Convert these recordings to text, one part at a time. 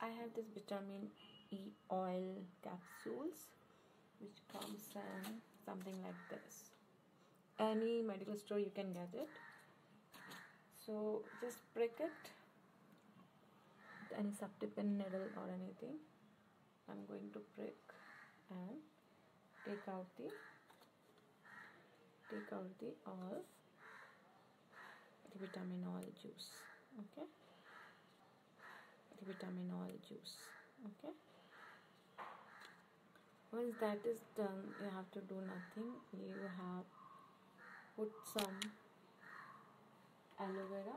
I have this vitamin E oil capsules which comes in something like this. Any medical store you can get it. So just prick it. Any subtip needle or anything I'm going to prick and take out the take out the oil the vitamin oil juice okay vitamin oil juice okay? Once that is done you have to do nothing. You have put some aloe vera.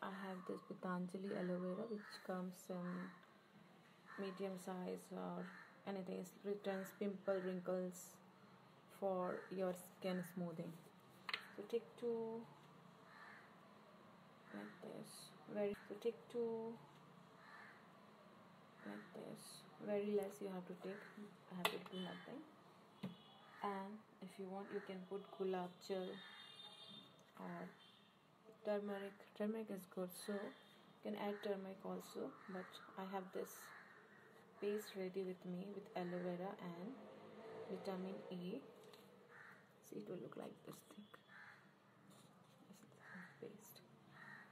I have this Patanjali aloe vera which comes in medium size or anything. It returns pimple wrinkles for your skin smoothing. So take two like this very so take two like this very less you have to take. I have to do nothing. And if you want you can put gulab jal or turmeric. Turmeric is good so you can add turmeric also. But I have this paste ready with me with aloe vera and vitamin E. See it will look like this thing this is paste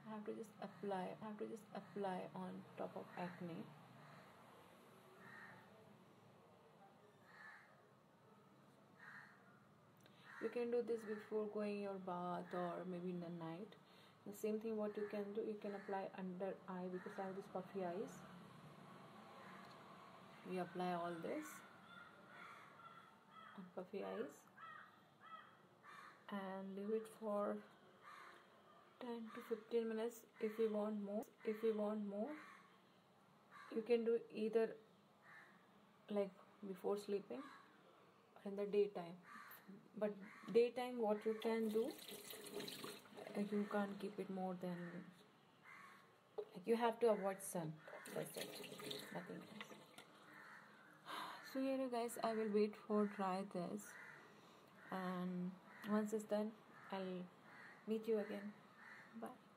I have to just apply have to just apply on top of acne. You can do this before going your bath or maybe in the night. The same thing what you can do you can apply under eye because I have this puffy eyes. We apply all this on puffy eyes and leave it for 10 to 15 minutes if you want more. If you want more you can do either like before sleeping or in the daytime. But daytime what you can do you can't keep it more than like you have to avoid sun. That's it. Nothing else. So here you guys i will wait for try this. And once it's done i'll meet you again bye